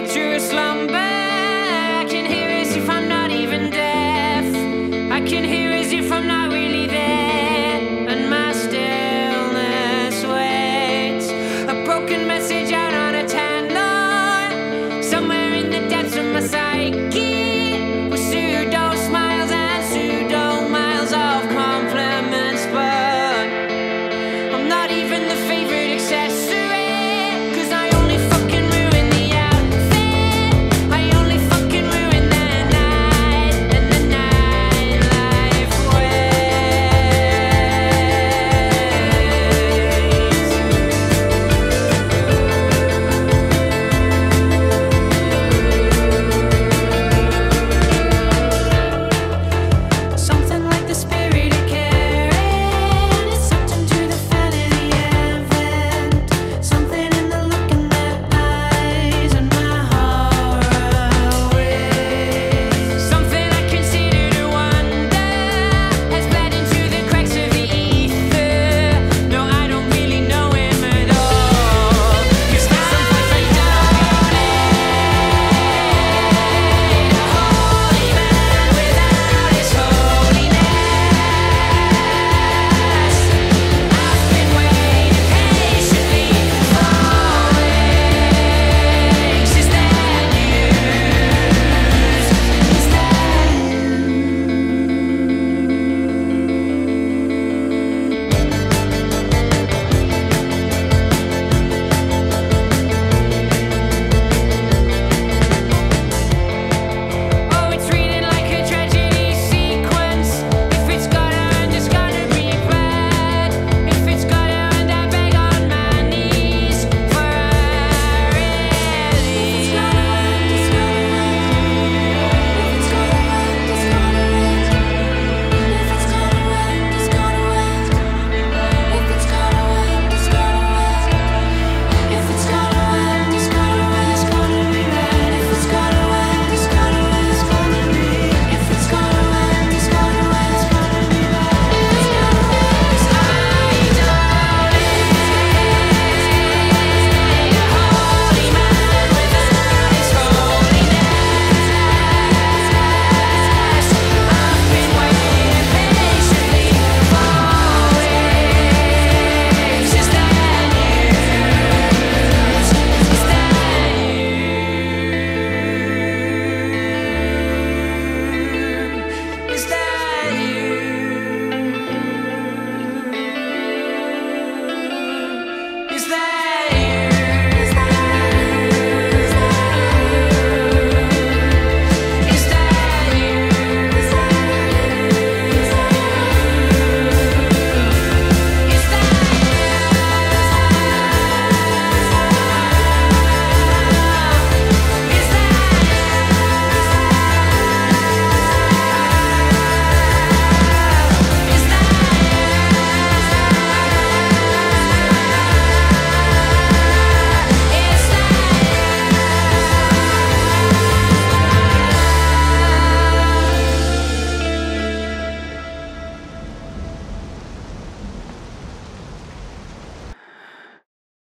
picture a slumber. I can hear as if I'm not even deaf. I can hear as if I'm not really there. And my stillness waits. A broken message out on a tan line. Somewhere in the depths of my psyche. With pseudo smiles and pseudo miles of compliments. But I'm not even the favorite.